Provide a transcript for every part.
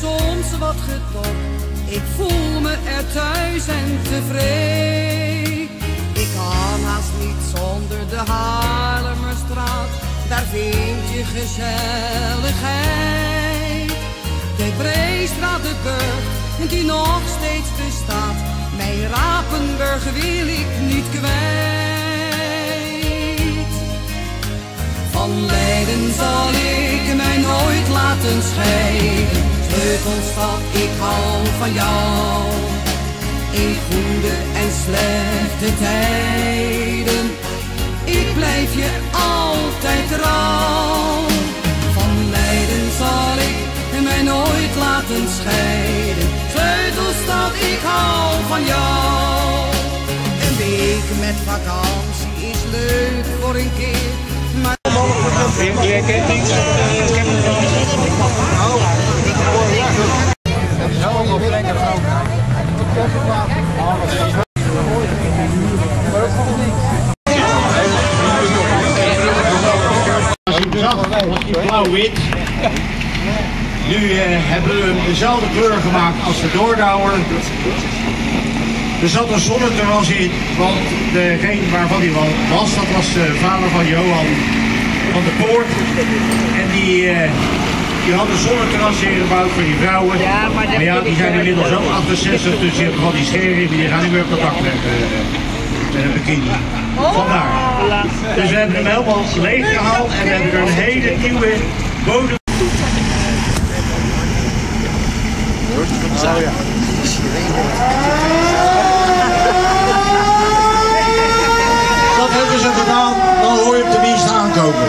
soms wat getok. Ik voel me er thuis en tevreden. Ik kan haast niet zonder de Haarlemmerstraat. Daar vind je gezelligheid. De Breestraat, de burg, die nog steeds bestaat. Mijn Rapenburg wil ik niet kwijt. Van Leiden zal ik nooit laten scheiden. Sleutelstad, ik hou van jou. In goede en slechte tijden. Ik blijf je altijd trouw. Van Leiden zal ik mij nooit laten scheiden. Sleutelstad, ik hou van jou. Een week met vakantie is leuk voor een keer. Maar Je blauw-wit. Nu eh, hebben we hem dezelfde kleur gemaakt als de Doordouwer. Er zat een zonneterras in, want degene waarvan hij was, dat was de vader van Johan van de Poort. En die, eh, je had een hier gebouwd voor die vrouwen. Ja, maar, ja, die zijn inmiddels ook 68, dus je hebt gewoon die scheren die gaan niet meer op contact leggen met eh, de bikini. Eh, Vandaar. Dus we hebben hem helemaal leeg gehaald en we hebben er een hele nieuwe bodem. Oh ja. Dat hebben ze gedaan, dan hoor je hem tenminste aankomen.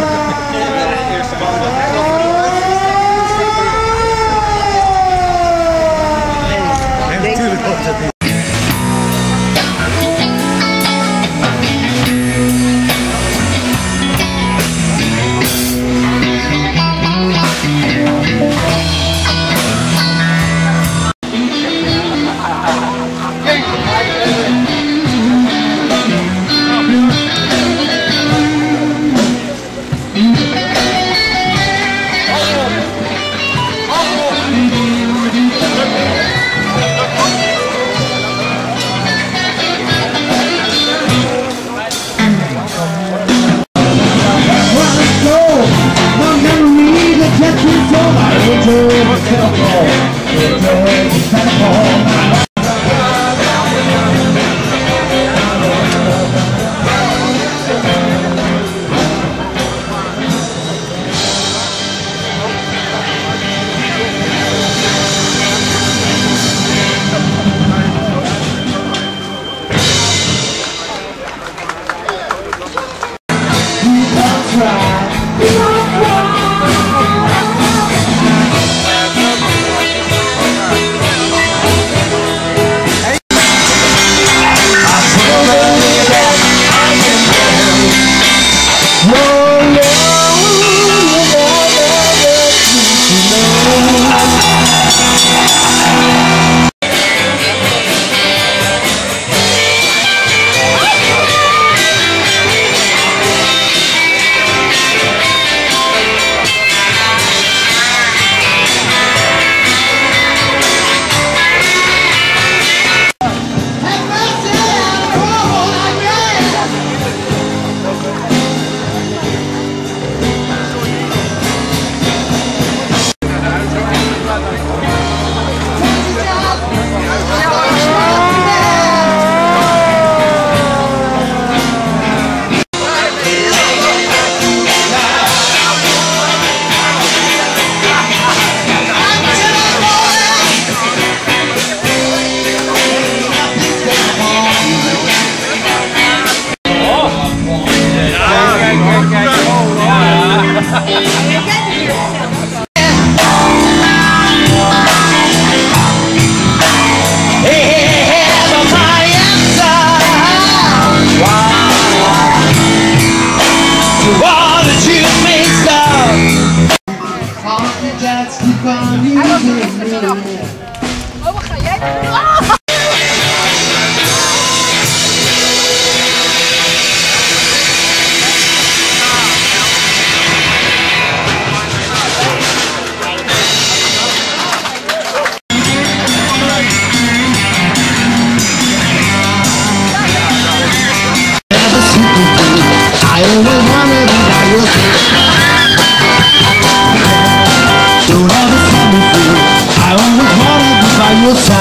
o sol.